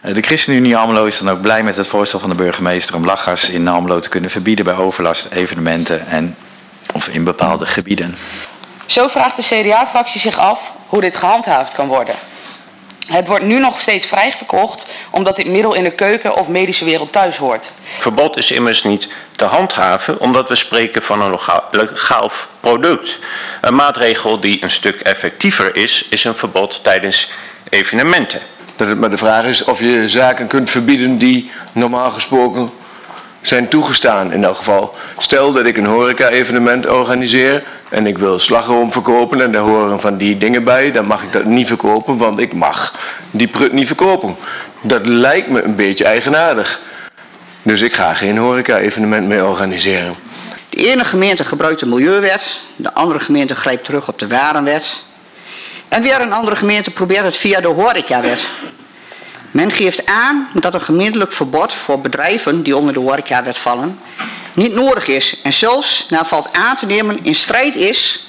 De ChristenUnie Almelo is dan ook blij met het voorstel van de burgemeester om lachgas in Almelo te kunnen verbieden bij overlast, evenementen en of in bepaalde gebieden. Zo vraagt de CDA-fractie zich af hoe dit gehandhaafd kan worden. Het wordt nu nog steeds vrij verkocht omdat dit middel in de keuken of medische wereld thuis hoort. Verbod is immers niet te handhaven omdat we spreken van een legaal product. Een maatregel die een stuk effectiever is, is een verbod tijdens evenementen. Dat het maar de vraag is of je zaken kunt verbieden die normaal gesproken zijn toegestaan in elk geval. Stel dat ik een horeca-evenement organiseer en ik wil slagroom verkopen en daar horen van die dingen bij, dan mag ik dat niet verkopen, want ik mag die prut niet verkopen. Dat lijkt me een beetje eigenaardig. Dus ik ga geen horeca-evenement meer organiseren. De ene gemeente gebruikt de Milieuwet, de andere gemeente grijpt terug op de Warenwet. En weer een andere gemeente probeert het via de horecawet. Men geeft aan dat een gemeentelijk verbod voor bedrijven die onder de horecawet vallen niet nodig is en zelfs, naar valt aan te nemen, in strijd is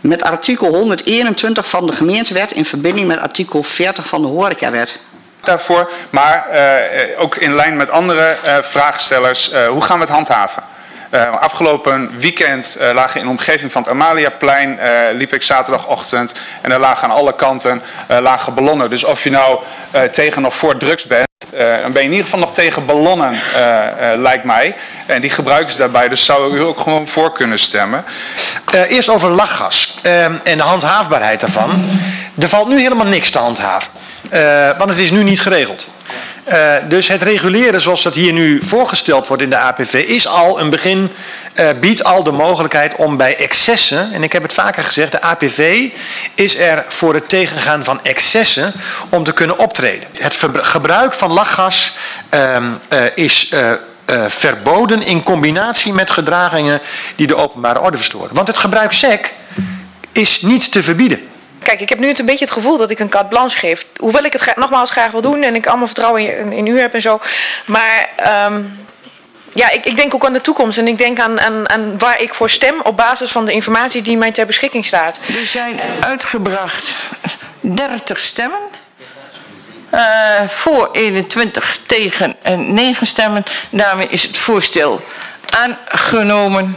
met artikel 121 van de gemeentewet in verbinding met artikel 40 van de horecawet. Daarvoor, maar uh, ook in lijn met andere uh, vraagstellers, hoe gaan we het handhaven? Uh, afgelopen weekend uh, lagen in de omgeving van het Amaliaplein, uh, liep ik zaterdagochtend en er lagen aan alle kanten lagen ballonnen. Dus of je nou tegen of voor drugs bent, dan ben je in ieder geval nog tegen ballonnen, lijkt mij. En die gebruiken ze daarbij, dus zou u ook gewoon voor kunnen stemmen. eerst over lachgas en de handhaafbaarheid daarvan. Er valt nu helemaal niks te handhaven, want het is nu niet geregeld. Uh, dus het reguleren zoals dat hier nu voorgesteld wordt in de APV is al een begin, uh, biedt al de mogelijkheid om bij excessen, en ik heb het vaker gezegd, de APV is er voor het tegengaan van excessen om te kunnen optreden. Het gebruik van lachgas uh, is verboden in combinatie met gedragingen die de openbare orde verstoren. Want het gebruik SEC is niet te verbieden. Kijk, ik heb nu het een beetje het gevoel dat ik een carte blanche geef. Hoewel ik het nogmaals graag wil doen en ik allemaal vertrouwen in, in u heb en zo. Maar um, ja, ik, ik, denk ook aan de toekomst en ik denk aan, aan, aan, waar ik voor stem op basis van de informatie die mij ter beschikking staat. Er zijn uitgebracht 30 stemmen. Uh, voor 21 tegen en 9 stemmen. Daarmee is het voorstel aangenomen.